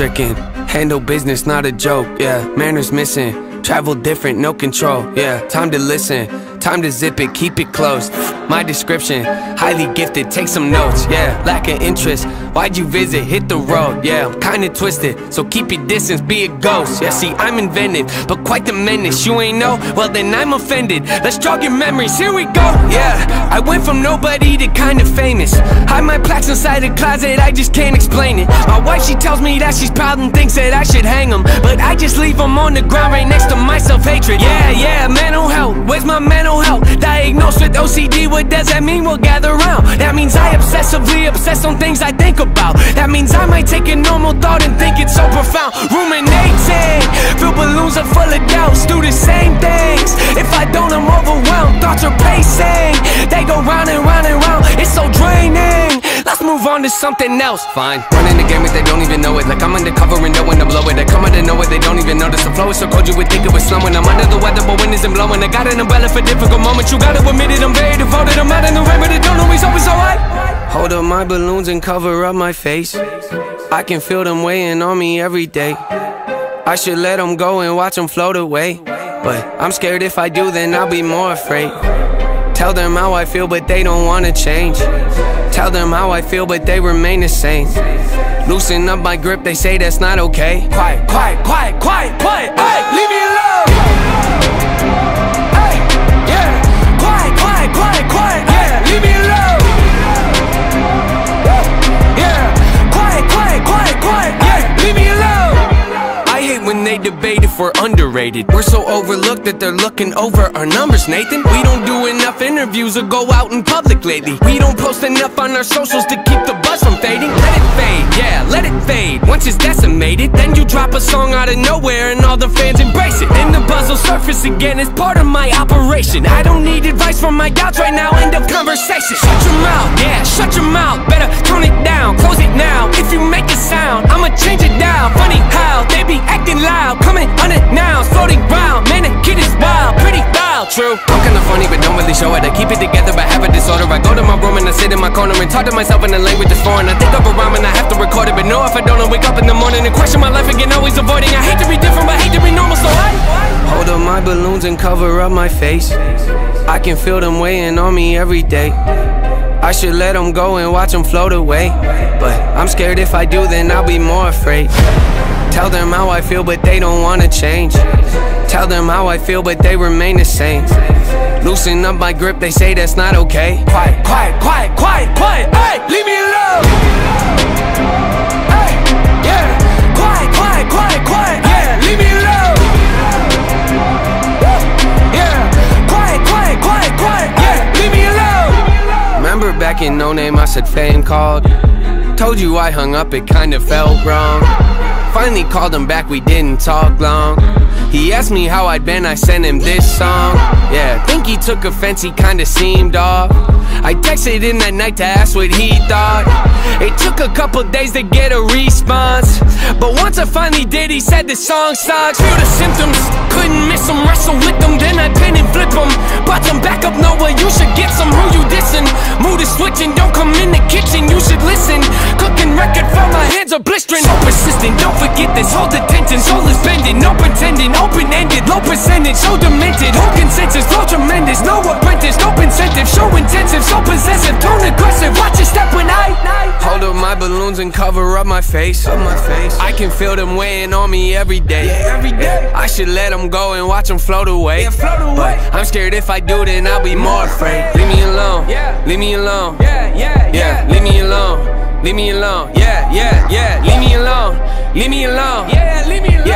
Stricken, handle business, not a joke, yeah. Manners missing, travel different, no control, yeah. Time to listen, time to zip it, keep it closed. My description, highly gifted, take some notes, yeah. Lack of interest, why'd you visit? Hit the road, yeah. I'm kinda twisted, so keep your distance, be a ghost, yeah. See, I'm inventive, but quite the menace. You ain't know? Well, then I'm offended. Let's jog your memories, here we go, yeah. I went from nobody to kinda famous. Hide my plaques inside a closet, I just can't explain it. My wife, she tells me that she's proud and thinks that I should hang them. But I just leave them on the ground right next to my self hatred. Yeah, yeah, mental health, where's my mental health? Diagnosed with OCD, what does that mean? We'll gather round. That means I obsessively obsess on things I think about. That means I might take a normal thought and think it's so profound. Ruminating, fill balloons are full of doubts. Do the same things. If I don't, I'm overwhelmed. Thoughts are pacing, they go round and round and round. It's so draining. Let's move on to something else. Fine, running the game if they don't even know it. Like I'm undercover and know when to blow it. I come out of nowhere, they don't even notice. The flow is so cold, you would think it was slowing. I'm under the weather, but wind isn't blowing. I got an umbrella for difficult moments. You gotta admit it, I'm very devoted. I'm out in the rain, but it don't always always alright. Hold up my balloons and cover up my face. I can feel them weighing on me every day. I should let them go and watch them float away. But I'm scared if I do, then I'll be more afraid. Tell them how I feel, but they don't wanna change. Tell them how I feel, but they remain the same. Loosen up my grip, they say that's not okay. Quiet, quiet, quiet, quiet, quiet. Hey, leave me alone. Hey, yeah. Quiet, quiet, quiet, quiet. Yeah, leave me alone. We're underrated. We're so overlooked that they're looking over our numbers, Nathan. We don't do enough interviews or go out in public lately. We don't post enough on our socials to keep the buzz from fading. Let it fade, yeah, let it fade. Once it's decimated, then you drop a song out of nowhere and all the fans embrace it. Then the buzz will surface again as part of my operation. I don't need advice from my gals right now. End of conversation. Shut your mouth, yeah, shut your mouth. Better tone it down, close it now. If you make a sound, I'ma change it down. Funny how unannounced, floating round. Man, the kid is wild, pretty wild, true. I'm kinda funny, but don't really show it. I keep it together, but have a disorder. I go to my room and I sit in my corner and talk to myself in a language that's foreign. I think of a rhyme and I have to record it, but no, if I don't, I wake up in the morning and question my life again, always avoiding. I hate to be different, but hate to be normal, so I hold up my balloons and cover up my face. I can feel them weighing on me every day. I should let them go and watch them float away. But I'm scared if I do, then I'll be more afraid. Tell them how I feel, but they don't wanna change. Tell them how I feel, but they remain the same. Loosen up my grip, they say that's not okay. Quiet, quiet, quiet, quiet, quiet. Hey, leave me alone. Hey, yeah. Quiet, quiet, quiet, quiet. Yeah, leave me alone. Yeah. Quiet, quiet, quiet, quiet. Yeah, leave me alone. Remember back in No Name, I said fame called. Told you I hung up, it kinda felt wrong. Finally called him back, we didn't talk long. He asked me how I'd been, I sent him this song. Yeah, think he took offense, he kinda seemed off. I texted him that night to ask what he thought. It took a couple days to get a response. But once I finally did, he said the song sucks. Feel the symptoms, couldn't miss him, wrestle with them. Then I pin and flip them. Brought them back up, nowhere, you should get some. Who you dissing? Mood is switching, don't come in the kitchen, you should listen. Cooking record for my hands are blistering. So persistent, don't forget this. Hold attention, soul is bending. No pretending, open ended, low percentage, so demented. Hold consensus, flow tremendous. No apprentice, no incentive, show intensive, so possessive, tone aggressive. Watch your step when I hold up my balloons and cover up my face. Up my face. I can feel them weighing on me every day. Yeah, every day. I should let them go and watch them float away. Yeah, float away. But I'm scared if I do, then I'll be more afraid. Leave me alone. Yeah. Leave me alone. Yeah, yeah, yeah. Leave me alone. Leave me alone. Yeah, yeah, yeah. Leave me alone. Leave me alone. Yeah, leave me alone.